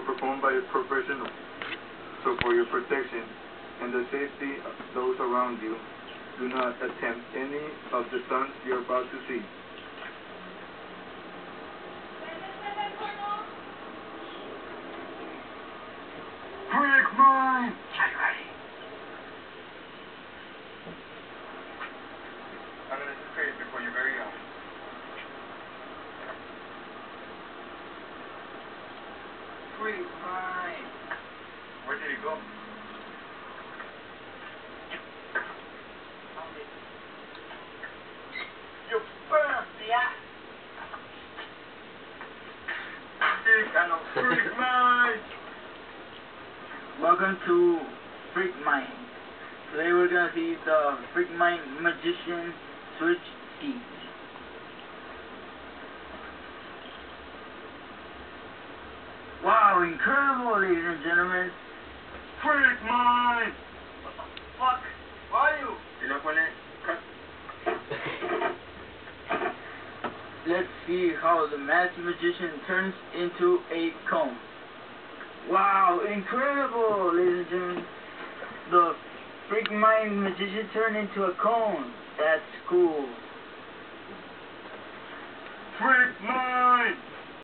were performed by a professional. So for your protection and the safety of those around you, do not attempt any of the stunts you're about to see. Freak Mind! Freak Mind. Where did he go? You! Yeah. Freak, mine! Welcome to Freak Mind. Today we're gonna see the Freak Mind Magician Switch Seat. Wow, incredible, ladies and gentlemen. Freak Mind! What the fuck. Why you? Y lo pone... cut. Let's see how the masked magician turns into a cone. Wow, incredible, ladies and gentlemen. The Freak Mind magician turned into a cone. That's cool. Freak Mind!